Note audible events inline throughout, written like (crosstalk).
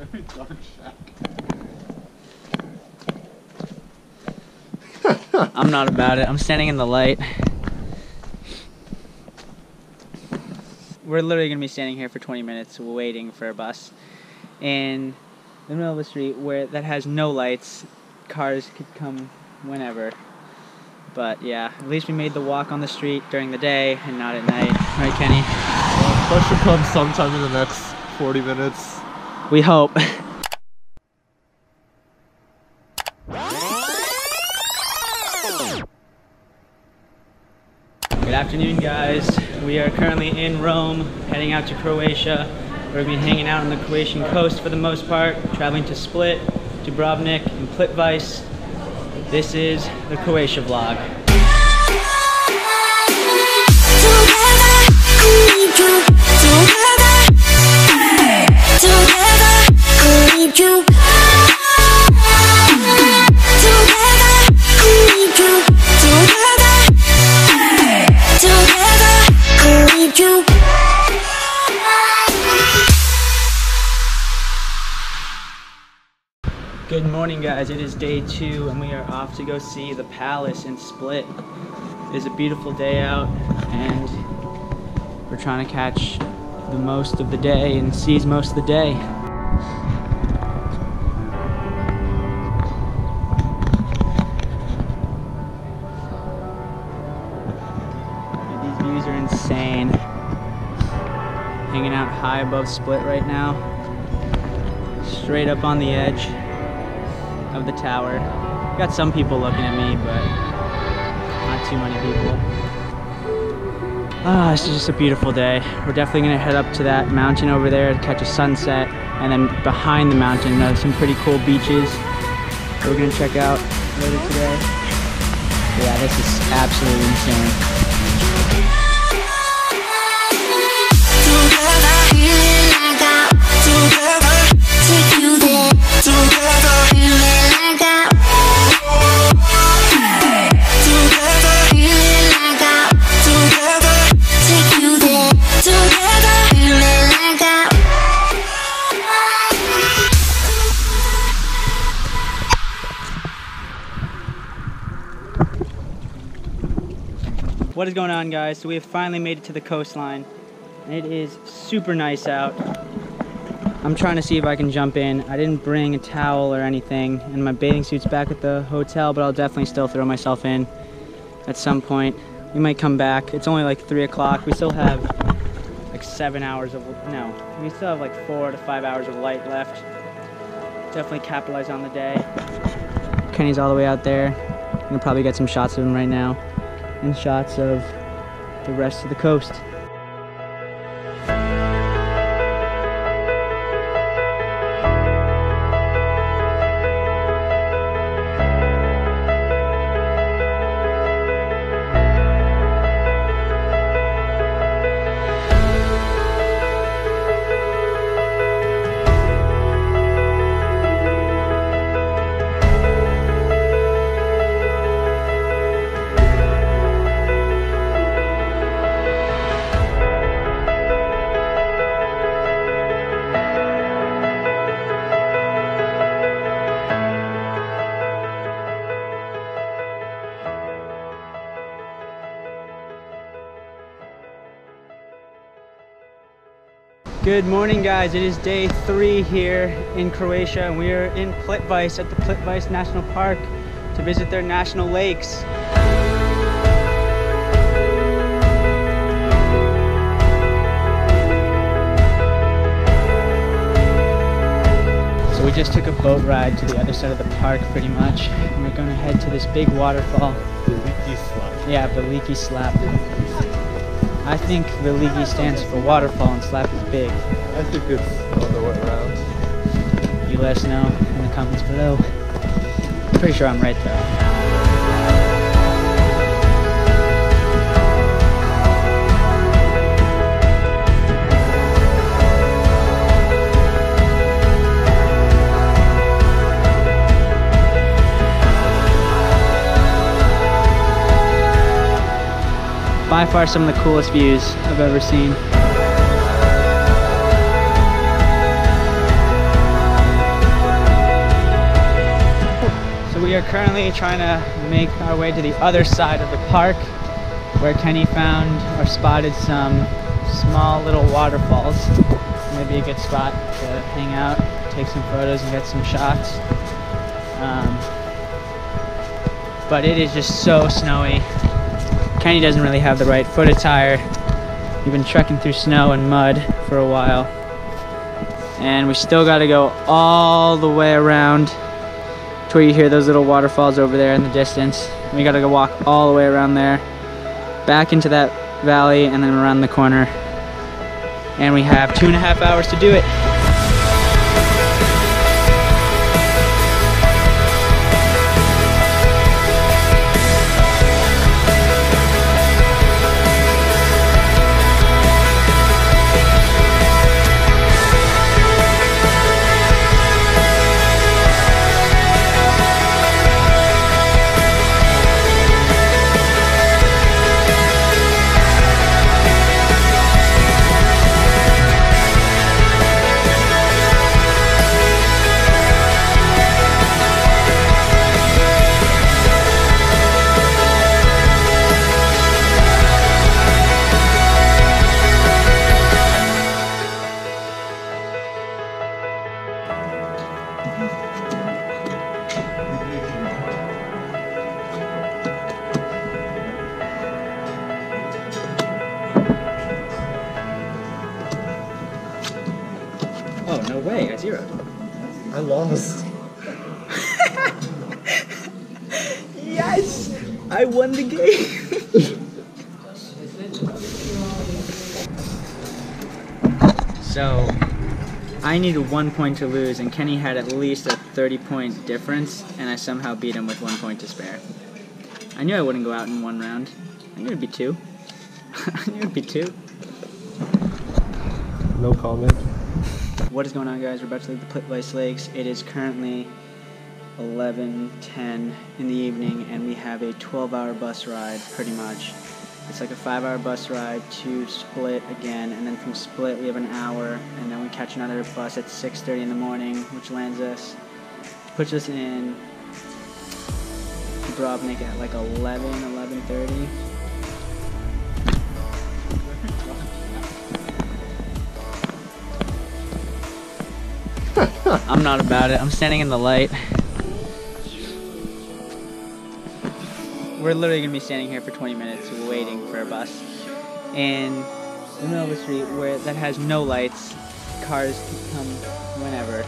(laughs) I'm not about it. I'm standing in the light. We're literally gonna be standing here for 20 minutes waiting for a bus in the middle of the street where that has no lights. Cars could come whenever. But yeah, at least we made the walk on the street during the day and not at night. Right, Kenny? Well, bus should come sometime in the next 40 minutes. We hope. (laughs) Good afternoon, guys. We are currently in Rome, heading out to Croatia. We're gonna be hanging out on the Croatian coast for the most part, traveling to Split, Dubrovnik, and Plitvice. This is the Croatia vlog. Good morning, guys. It is day two, and we are off to go see the palace in Split. It is a beautiful day out, and we're trying to catch the most of the day and seize most of the day. These views are insane. Hanging out high above Split right now, straight up on the edge of the tower. Got some people looking at me, but not too many people. Ah, it's just a beautiful day. We're definitely gonna head up to that mountain over there to catch a sunset, and then behind the mountain, uh, some pretty cool beaches we're gonna check out later today. Yeah, this is absolutely insane. What is going on, guys? So we have finally made it to the coastline, and it is super nice out. I'm trying to see if I can jump in. I didn't bring a towel or anything, and my bathing suit's back at the hotel, but I'll definitely still throw myself in at some point. We might come back. It's only like 3 o'clock. We still have like 7 hours of, no, we still have like 4 to 5 hours of light left. Definitely capitalize on the day. Kenny's all the way out there. I'm gonna probably get some shots of him right now and shots of the rest of the coast. Good morning, guys. It is day three here in Croatia, and we are in Plitvice at the Plitvice National Park to visit their national lakes. So we just took a boat ride to the other side of the park, pretty much, and we're gonna head to this big waterfall. Veliki slap. Yeah, Veliki Slap. I think Veliki stands for waterfall and Slap is big. I think it's on the way around. You let us know in the comments below. Pretty sure I'm right though. by far some of the coolest views I've ever seen. So we are currently trying to make our way to the other side of the park where Kenny found or spotted some small little waterfalls. Maybe a good spot to hang out, take some photos and get some shots. Um, but it is just so snowy Kenny doesn't really have the right foot attire. We've been trekking through snow and mud for a while. And we still gotta go all the way around to where you hear those little waterfalls over there in the distance. We gotta go walk all the way around there, back into that valley, and then around the corner. And we have two and a half hours to do it. Oh, no way, I zero. I lost. Yes! I won the game! so, I needed one point to lose, and Kenny had at least a 30 point difference, and I somehow beat him with one point to spare. I knew I wouldn't go out in one round. I knew it'd be two. (laughs) I knew it'd be two. No comment. What is going on, guys? We're about to leave the Place Lakes. It is currently 11:10 in the evening, and we have a 12-hour bus ride, pretty much. It's like a five-hour bus ride to Split again, and then from Split we have an hour, and then we catch another bus at 6:30 in the morning, which lands us, puts us in Dubrovnik at like 11, 11:30. (laughs) I'm not about it. I'm standing in the light. We're literally gonna be standing here for 20 minutes waiting for a bus. In the middle of the street where that has no lights, cars can come whenever.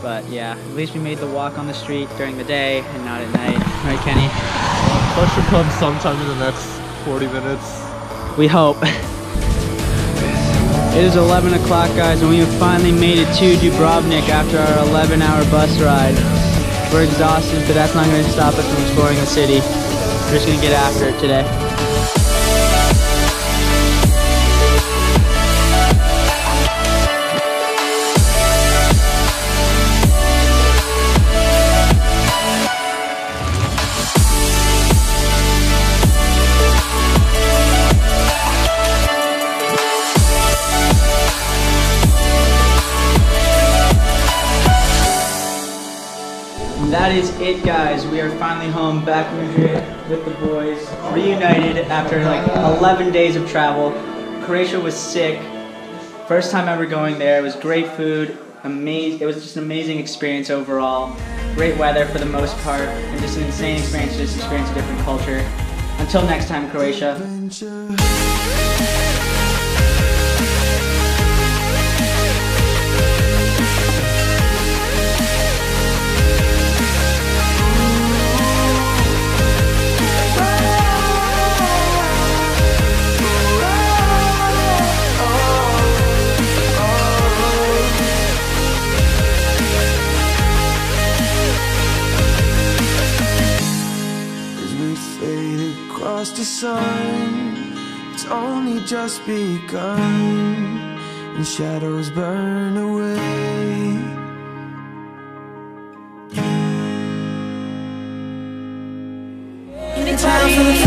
But yeah, at least we made the walk on the street during the day and not at night. Right, Kenny? Bus should come sometime in the next 40 minutes. We hope. (laughs) It is 11 o'clock, guys, and we have finally made it to Dubrovnik after our 11 hour bus ride. We're exhausted, but that's not going to stop us from exploring the city. We're just going to get after it today. That is it, guys. We are finally home, back in Madrid with the boys, reunited after like 11 days of travel. Croatia was sick. First time ever going there. It was great food. Amazing. It was just an amazing experience overall. Great weather for the most part, and just an insane experience to just experience a different culture. Until next time, Croatia. Fade a sun, it's only just begun, and shadows burn away. In time for the